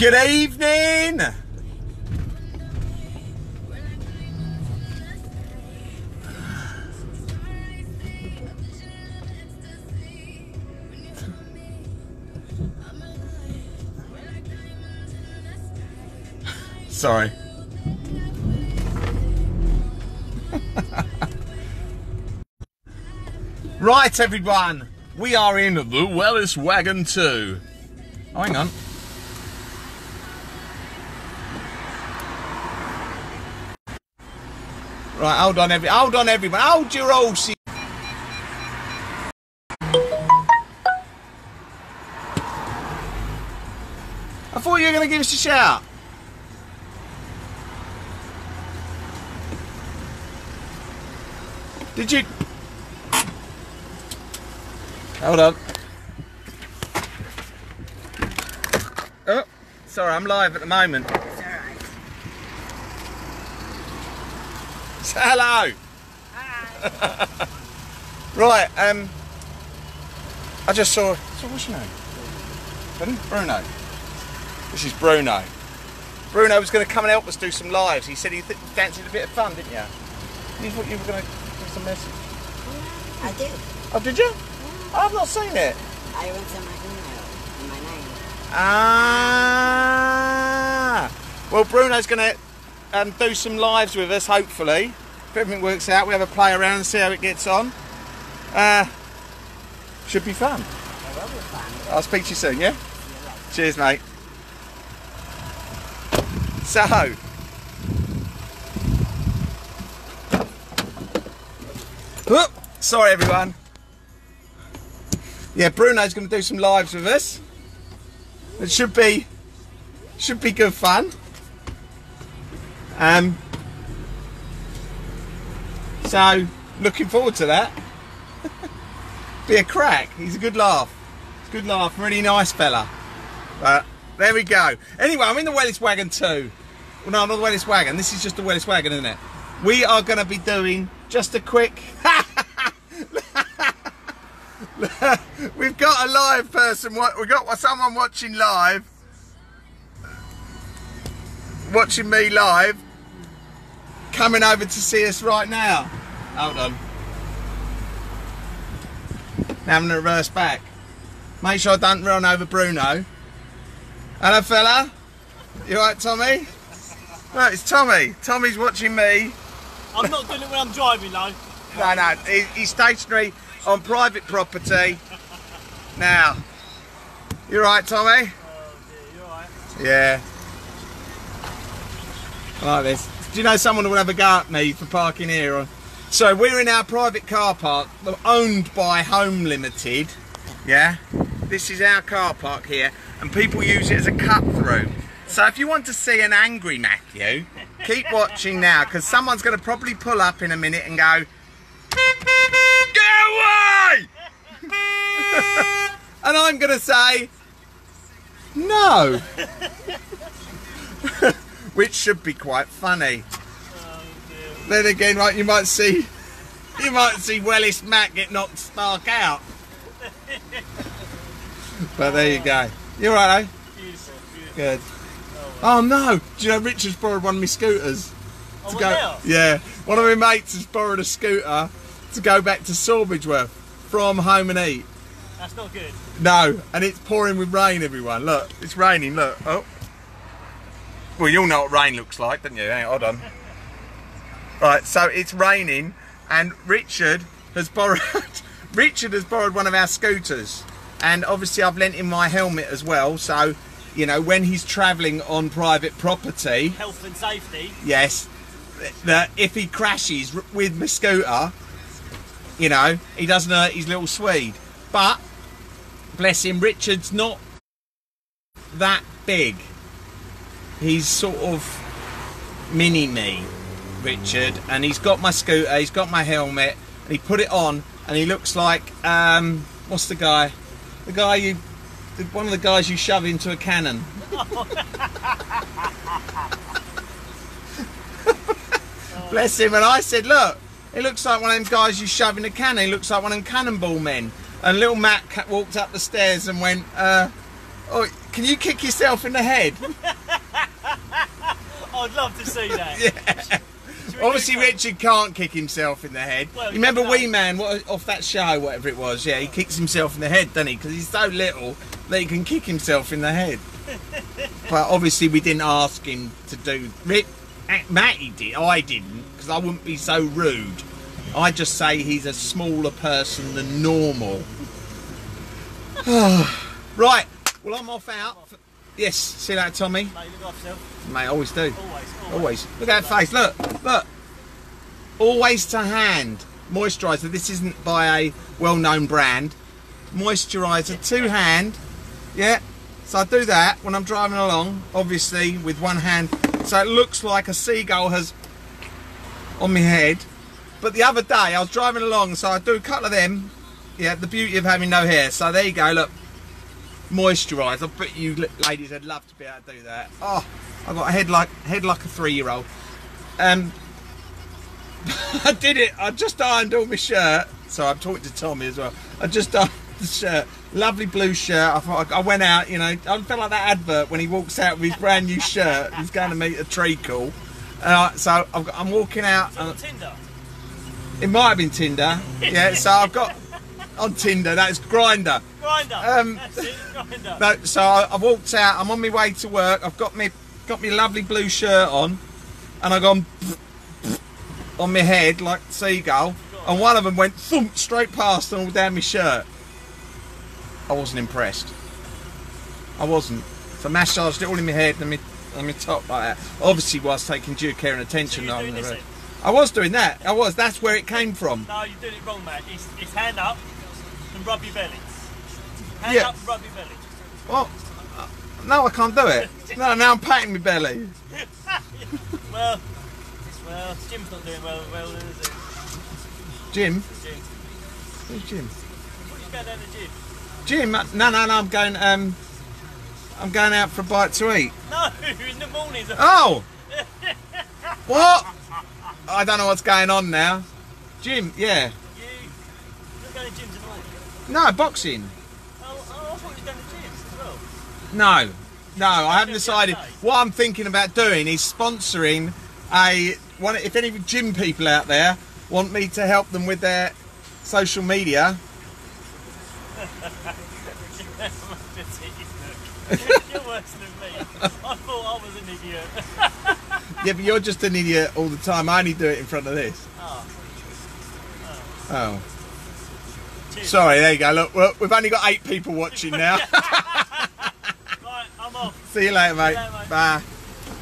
Good evening. Sorry. right, everyone. We are in the Wellis Wagon 2. Oh, hang on. Right, hold on, every, hold on, everyone. Hold your horses. I thought you were going to give us a shout. Did you? Hold on. Oh, sorry, I'm live at the moment. It's Hello. Hi. right. Um. I just saw. So what's your name? Pardon? Bruno. This is Bruno. Bruno was going to come and help us do some lives. He said he th- fancied a bit of fun, didn't you? You thought you were going to give us a message. I did. Oh, did you? I've not seen it. I went to my email and my name. Ah. Well, Bruno's going to um, do some lives with us, hopefully. If everything works out, we have a play around and see how it gets on. Uh, should be fun. I'll speak to you soon, yeah? Cheers, mate. So, Whoop. sorry everyone. Yeah, Bruno's going to do some lives with us. It should be, should be good fun. Um. So, looking forward to that. be a crack. He's a good laugh. It's a good laugh. Really nice fella. But there we go. Anyway, I'm in the Wellis Wagon too. Well, no, not the Wellis Wagon. This is just the Wellis Wagon, isn't it? We are going to be doing just a quick. We've got a live person. We've got someone watching live. Watching me live. Coming over to see us right now. Hold on. Now I'm going to reverse back. Make sure I don't run over Bruno. Hello, fella. You alright, Tommy? No, it's Tommy. Tommy's watching me. I'm not doing it when I'm driving though. No, no, he, he's stationary on private property. Now, you alright, Tommy? Oh dear, you alright? Yeah. I like this. Do you know someone who will have a go at me for parking here? So we're in our private car park, owned by Home Limited. Yeah. This is our car park here, and people use it as a cut through. So if you want to see an angry Matthew, keep watching now, because someone's going to probably pull up in a minute and go, "Get away!" and I'm going to say, "No." which should be quite funny. Oh dear. Then again, right, you might see, you might see Wellis Matt get knocked stark out. But there you go. You're right, eh? Beautiful, beautiful. Good. Oh no! Do you know Richard's borrowed one of my scooters Oh, to go? now? Yeah, one of my mates has borrowed a scooter to go back to Sawbridgeworth from home and eat. That's not good. No, and it's pouring with rain. Everyone, look, it's raining. Look, oh. Well, you all know what rain looks like, don't you? Hang on, hold on. Right, so it's raining, and Richard has borrowed. Richard has borrowed one of our scooters, and obviously I've lent him my helmet as well. So, you know, when he's travelling on private property, Health and safety. yes, that if he crashes with my scooter, you know, he doesn't hurt his little Swede. But bless him, Richard's not that big. He's sort of mini me, Richard, and he's got my scooter, he's got my helmet, and he put it on, and he looks like um, what's the guy? The guy you, the, one of the guys you shove into a cannon. Bless him. And I said, look, he looks like one of them guys you shove in a cannon. He looks like one of them cannonball men. And little Matt walked up the stairs and went, uh, oh, Can you kick yourself in the head? I'd love to see that. yeah. Obviously? Richard can't kick himself in the head. Well, you remember. Wee Man what, off that show, whatever it was? Yeah, he kicks himself in the head, doesn't he? Because he's so little that he can kick himself in the head. but obviously, we didn't ask him to do. Rick, Matty did. I didn't because I wouldn't be so rude. I just say he's a smaller person than normal. right. Well, I'm off out. Yes. See that, Tommy? Mate, look after yourself. Mate, always do. Always, always. Always. Look at that face. Look, look. Always to hand moisturiser. This isn't by a well-known brand. Moisturiser to hand. Yeah. So I do that when I'm driving along, obviously with one hand. So it looks like a seagull has on my head. But the other day I was driving along, so I do a couple of them. Yeah, the beauty of having no hair. So there you go. Look, moisturise. I bet you ladies would love to be able to do that. Oh, I've got a head like head like a three-year-old. Um, I did it. I just ironed all my shirt. So I'm talking to Tommy as well. I just ironed the shirt. Lovely blue shirt. I thought I went out. You know, I felt like that advert when he walks out with his brand new shirt. He's going to meet a treacle. Uh, so I've got, I'm walking out. And Tinder. it might have been Tinder. Yeah. So I've got on Tinder. That's Grindr. Grindr. Um, That's it, grinder. No, so I, I walked out. I'm on my way to work. I've got me got me lovely blue shirt on, and I gone on my head like seagull, and one of them went thump straight past and all down my shirt. I wasn't impressed. I wasn't. So I massaged it all in my head and my, and my top like that. Obviously, whilst taking due care and attention. So on doing the road. I was doing that. I was. That's where it came from. No, you're doing it wrong, mate. It's, it's hand up and rub your belly. Hand Yeah. up and rub your belly. Well, uh, no, I can't do it. No, now I'm patting my belly. Well, well, Jim's not doing well, well is it? Jim, Jim. who's Jim? What you go down the gym? Jim, uh, no, no, no. I'm going. Um, I'm going out for a bite to eat. No, in the mornings. Oh, what? I don't know what's going on now. Jim, yeah. You, you're going to gyms in the morning. No, boxing. Oh, oh, I thought you were going to gyms as well. No, no. I haven't decided. What I'm thinking about doing is sponsoring a one. If any gym people out there want me to help them with their social media, You're worse than me. I thought I was an idiot. yeah, but you're just an idiot all the time. I only do it in front of this. Oh, Oh. Sorry. There you go. Look, well, we've only got eight people watching now. Right, I'm off. See you later, mate. See you later, mate. Bye.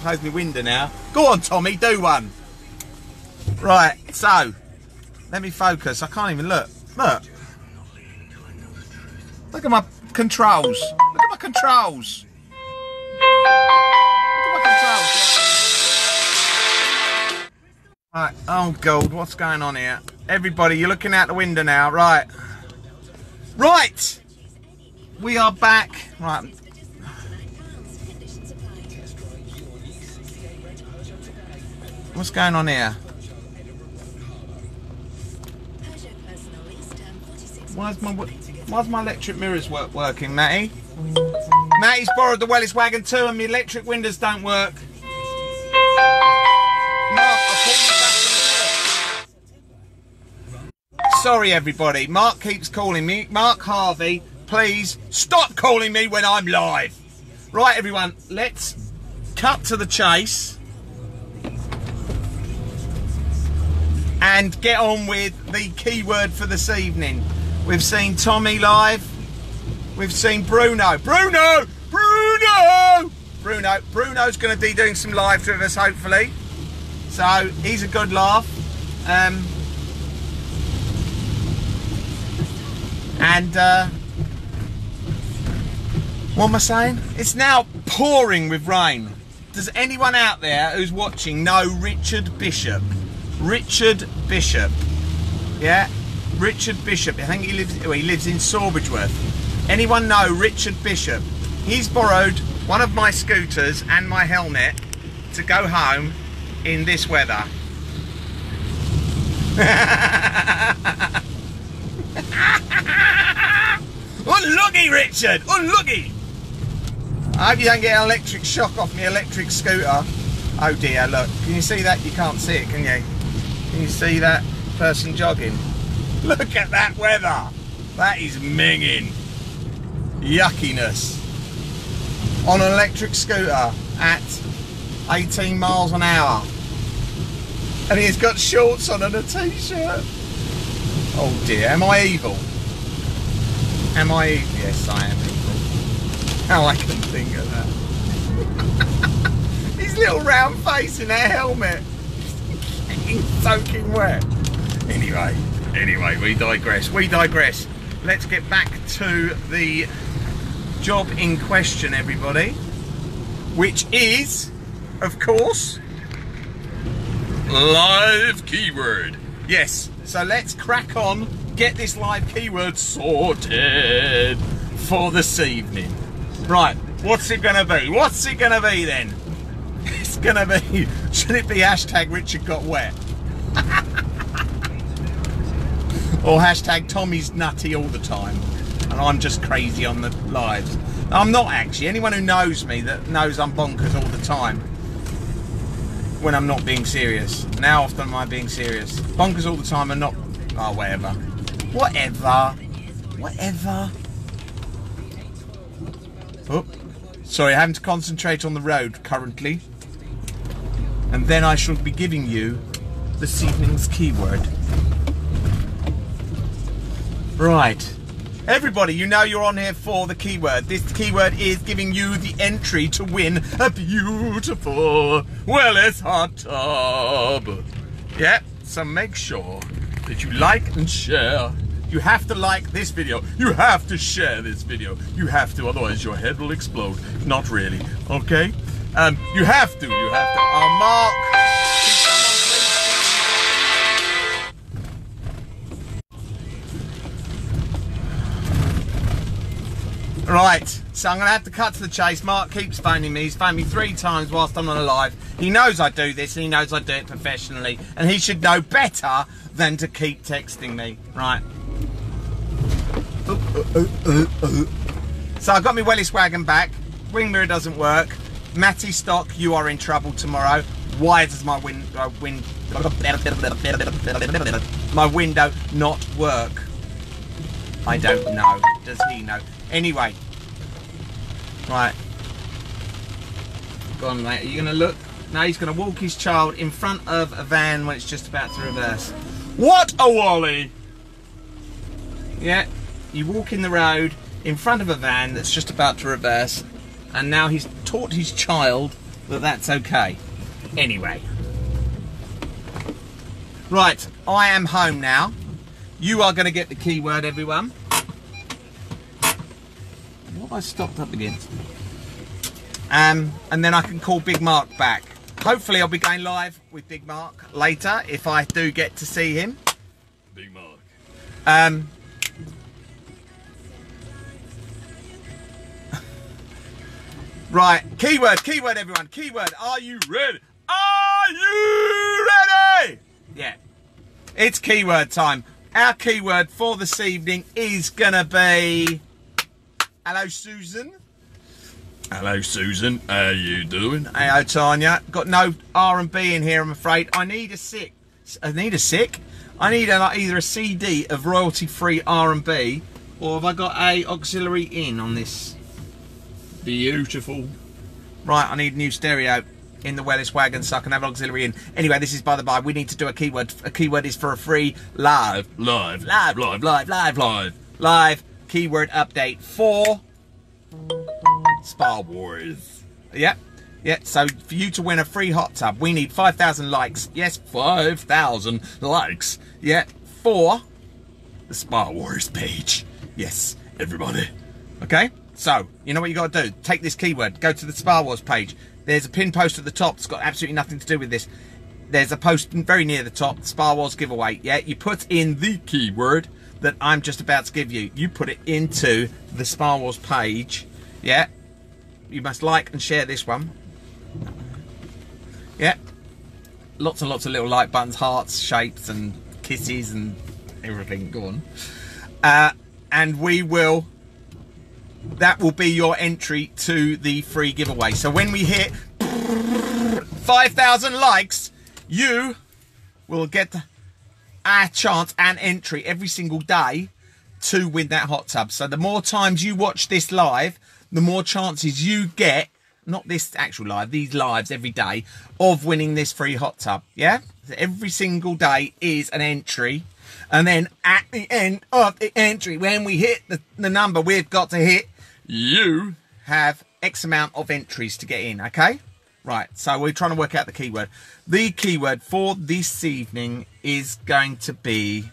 Close my window now. Go on, Tommy, do one. Right, so let me focus. I can't even look. Look. Look at my controls. Look at my controls. Look at my controls. Right, oh god, what's going on here? Everybody, you're looking out the window now, right? Right! We are back. Right, What's going on here? Why's my why's my electric mirrors work working, Matty? Matty's borrowed the Wellis wagon too, and my electric windows don't work. Sorry, everybody. Mark keeps calling me. Mark Harvey, please stop calling me when I'm live. Right, everyone, let's cut to the chase. and get on with the keyword for this evening. We've seen Tommy live. We've seen Bruno. Bruno! Bruno! Bruno. Bruno's going to be doing some live with us, hopefully. So he's a good laugh. Um, and uh, what am I saying? It's now pouring with rain. Does anyone out there who's watching know Richard Bishop? Richard Bishop. Yeah, Richard Bishop. I think he lives. Well, he lives in Sawbridgeworth. Anyone know Richard Bishop? He's borrowed one of my scooters and my helmet to go home in this weather. Unlucky, Richard. Unlucky. I hope you don't get an electric shock off my electric scooter. Oh dear, look. Can you see that? You can't see it, can you? Can you see that person jogging? Look at that weather. That is minging. Yuckiness. On an electric scooter at 18 miles an hour. And he's got shorts on and a t-shirt. Oh dear, am I evil? Am I evil? Yes, I am evil. How I can think of that. His little round face in that helmet. He's soaking wet. Anyway, anyway, we digress. We digress. Let's get back to the job in question, everybody. Which is, of course, live keyword. Yes, so let's crack on, get this live keyword sorted for this evening. Right, what's it gonna be? What's it gonna be then? It's gonna be, should it be hashtag Richard got wet? or hashtag Tommy's nutty all the time and I'm just crazy on the lives. I'm not actually. Anyone who knows me that knows I'm bonkers all the time when I'm not being serious. Now often am I being serious. Bonkers all the time and not oh whatever. Whatever. Whatever. Oh, sorry, I'm having to concentrate on the road currently. And then I shall be giving you this evening's keyword. Right. Everybody, you know you're on here for the keyword. This keyword is giving you the entry to win a beautiful Wellis hot tub. Yeah, so make sure that you like and share. You have to like this video. You have to share this video. You have to, otherwise your head will explode. Not really, okay? Um, you have to, you have to. Mark. Right, so I'm going to have to cut to the chase. Mark keeps phoning me. He's phoned me three times whilst I'm on a live. He knows I do this and he knows I do it professionally. And he should know better than to keep texting me. Right. So I got my Wellis wagon back. Wing mirror doesn't work. Matty Stock, you are in trouble tomorrow. Why does my win, uh, win my window not work? I don't know. Does he know? Anyway. Right. Go on, mate. Are you going to look? Now he's going to walk his child in front of a van when it's just about to reverse. What a wally! Yeah. You walk in the road in front of a van that's just about to reverse. And now he's taught his child that that's okay. Anyway. Right. I am home now. You are going to get the keyword, everyone. What have I stopped up against? Um, and then I can call Big Mark back. Hopefully I'll be going live with Big Mark later if I do get to see him. Big Mark. Um, right, keyword, keyword everyone, keyword, are you ready? Are you ready? Yeah, it's keyword time. Our keyword for this evening is gonna be, hello Susan. Hello, Susan. How you doing? Hey, Tanya. Got no R and B in here, I'm afraid. I need a sick. I need a sick. I need a, like, either a CD of royalty-free R and B, or have I got a auxiliary in on this? Beautiful. Right, I need a new stereo in the Wellis wagon so I can have auxiliary in. Anyway, this is by the by. We need to do a keyword. A keyword is for a free live, Live. live, Live. live, live, Live. live keyword update for Spa Wars. Yep. Yeah, so for you to win a free hot tub, we need 5,000 likes. Yes, 5,000 likes. yeah, for, The Spa Wars page. yes. Everybody. Okay? So, you know what you got to do? Take this keyword, go to the Spa Wars page. There's a pin post at the top that's got absolutely nothing to do with this. There's a post very near the top, Spa Wars giveaway. Yeah, you put in the keyword that I'm just about to give you. You put it into the Spa Wars page. Yeah. You must like and share this one. Yeah. Lots and lots of little like buttons, hearts, shapes, and kisses and everything. Go on. Uh, and we will that will be your entry to the free giveaway. So when we hit 5,000 likes, you will get a chance and entry every single day to win that hot tub. So the more times you watch this live, the more chances you get, not this actual live, these lives every day, of winning this free hot tub. Yeah? So every single day is an entry. And then at the end of the entry, when we hit the, the number we've got to hit, you have X amount of entries to get in, okay? Right, so we're trying to work out the keyword. The keyword for this evening is going to be.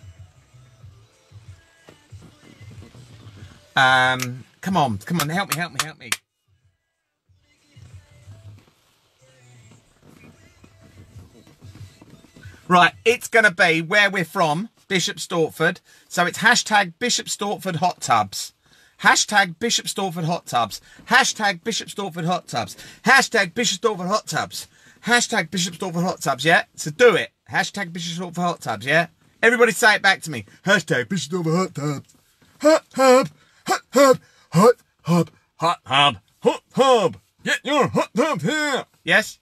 Um, come on, come on, help me, help me, help me. Right, it's going to be where we're from, Bishop Stortford. So it's hashtag Bishop Stortford Hot Tubs. Hashtag Bishop Stortford Hot Tubs. Hashtag Bishop Stortford Hot Tubs. Hashtag Bishop Stortford Hot Tubs. Hashtag Bishop Stortford Hot Tubs, yeah? So do it. Hashtag Bishop Stortford Hot Tubs, yeah? Everybody say it back to me. Hashtag Bishop Stortford Hot Tubs. Hot hub. Hot hub. Hot hub. Hot hub. Hot hub. Get your hot tub here. Yes?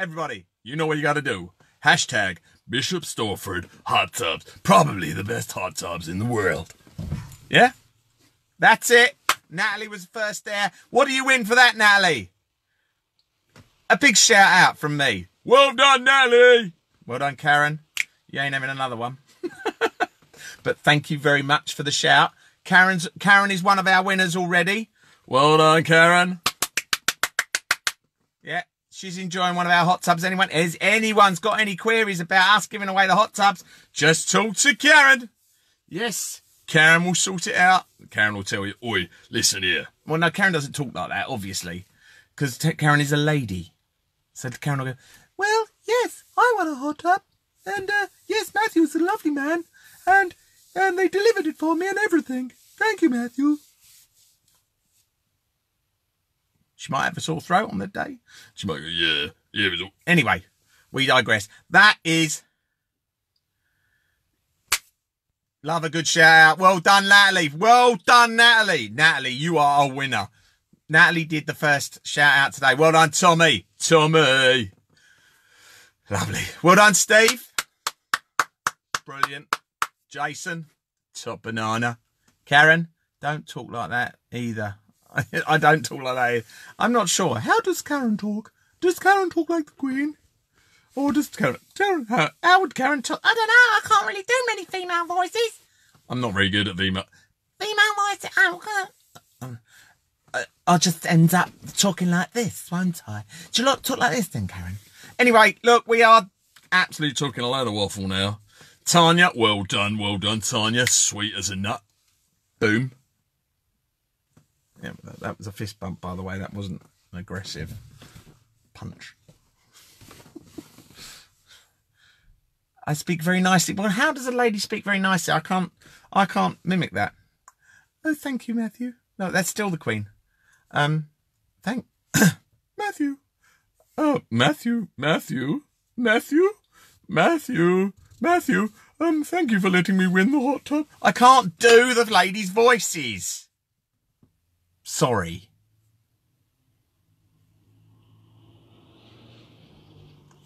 Everybody, you know what you gotta do. Hashtag Bishop Stortford Hot Tubs. Probably the best hot tubs in the world. Yeah? That's it. Natalie was first there. What do you win for that, Natalie? A big shout out from me. Well done, Natalie. Well done, Karen. You ain't having another one. but thank you very much for the shout. Karen's Karen is one of our winners already. Well done, Karen. Yeah, she's enjoying one of our hot tubs. Anyone? Has anyone's got any queries about us giving away the hot tubs? Just talk to Karen. Yes, Karen will sort it out. Karen will tell you, oi, listen here. Well, no, Karen doesn't talk like that, obviously, because Karen is a lady. So Karen will go, well, yes, I want a hot tub. And, uh, yes, Matthew's a lovely man. And, and they delivered it for me and everything. Thank you, Matthew. She might have a sore throat on the day. She might go, yeah, yeah. Anyway, we digress. That is Love a good shout out. Well done, Natalie. Well done, Natalie. Natalie, you are a winner. Natalie did the first shout out today. Well done, Tommy. Tommy. Lovely. Well done, Steve. Brilliant. Jason. Top banana. Karen, don't talk like that either. I don't talk like that. Either. I'm not sure. How does Karen talk? Does Karen talk like the Queen? Or does Karen, Karen how, how would Karen talk? I don't know. I can't really do many female voices. I'm not very good at female. Female voices. Um, I'll just end up talking like this, won't I? Do you look, talk like this then, Karen? Anyway, look, we are absolutely talking a load of waffle now. Tanya, well done, well done, Tanya. Sweet as a nut. Boom. Yeah, that, that was a fist bump, by the way. That wasn't an aggressive punch. I speak very nicely. Well, how does a lady speak very nicely? I can't, I can't mimic that. Oh, thank you, Matthew. No, that's still the Queen. Um, thank Matthew. Oh, Matthew, Matthew, Matthew, Matthew, Matthew. Um, thank you for letting me win the hot tub. I can't do the ladies' voices. Sorry.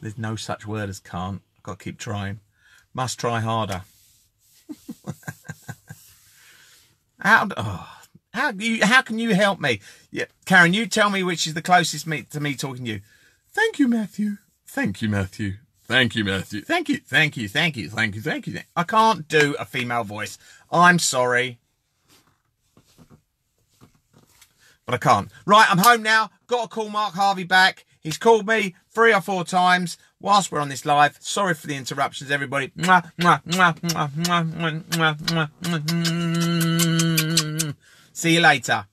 There's no such word as can't. Got to keep trying. Must try harder. how, oh, how, you, how can you help me? Yeah, Karen, you tell me which is the closest me, to me talking to you. Thank you, Matthew. Thank you, Matthew. Thank you, Matthew. Thank you, thank you, thank you, thank you, thank you. I can't do a female voice. I'm sorry. But I can't. Right, I'm home now. Got to call Mark Harvey back. He's called me three or four times whilst we're on this live. Sorry for the interruptions, everybody. See you later.